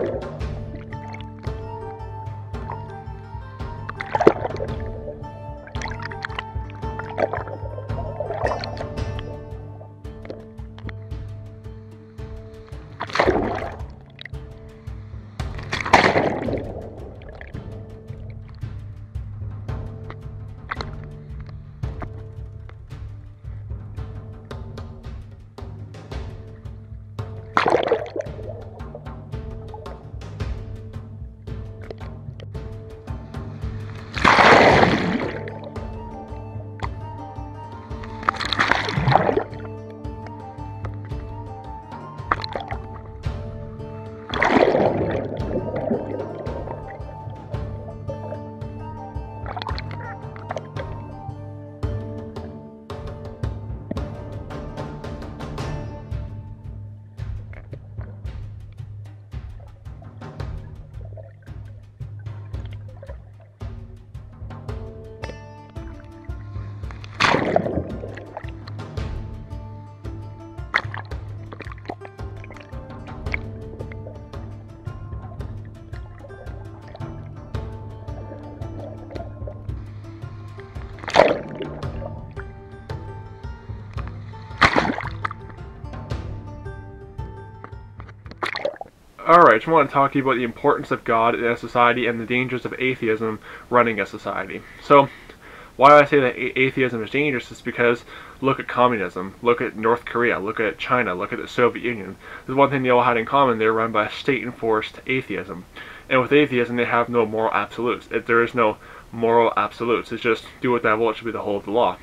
you Alright, I just want to talk to you about the importance of God in a society and the dangers of atheism running a society. So, why do I say that atheism is dangerous is because look at communism, look at North Korea, look at China, look at the Soviet Union. There's one thing they all had in common, they're run by state-enforced atheism. And with atheism, they have no moral absolutes. There is no moral absolutes. It's just do what thou should be the whole of the law.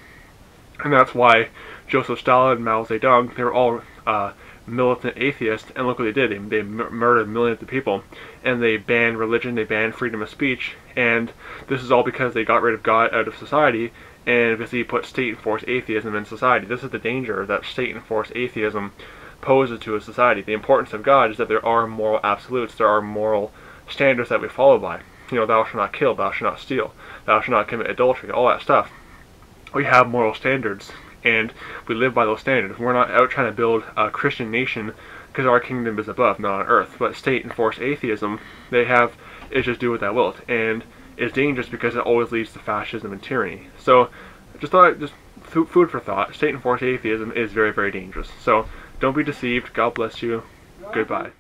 And that's why Joseph Stalin Mao Zedong, they were all uh, militant atheists, and look what they did. They, they murdered millions of people, and they banned religion, they banned freedom of speech, and this is all because they got rid of God out of society, and because he put state-enforced atheism in society. This is the danger that state-enforced atheism poses to a society. The importance of God is that there are moral absolutes, there are moral standards that we follow by. You know, thou shalt not kill, thou shalt not steal, thou shalt not commit adultery, all that stuff. We have moral standards and we live by those standards. We're not out trying to build a Christian nation because our kingdom is above, not on earth. But state-enforced atheism, they have is just do what thou wilt, and it's dangerous because it always leads to fascism and tyranny. So, just thought, just food for thought. State-enforced atheism is very, very dangerous. So, don't be deceived. God bless you. Goodbye.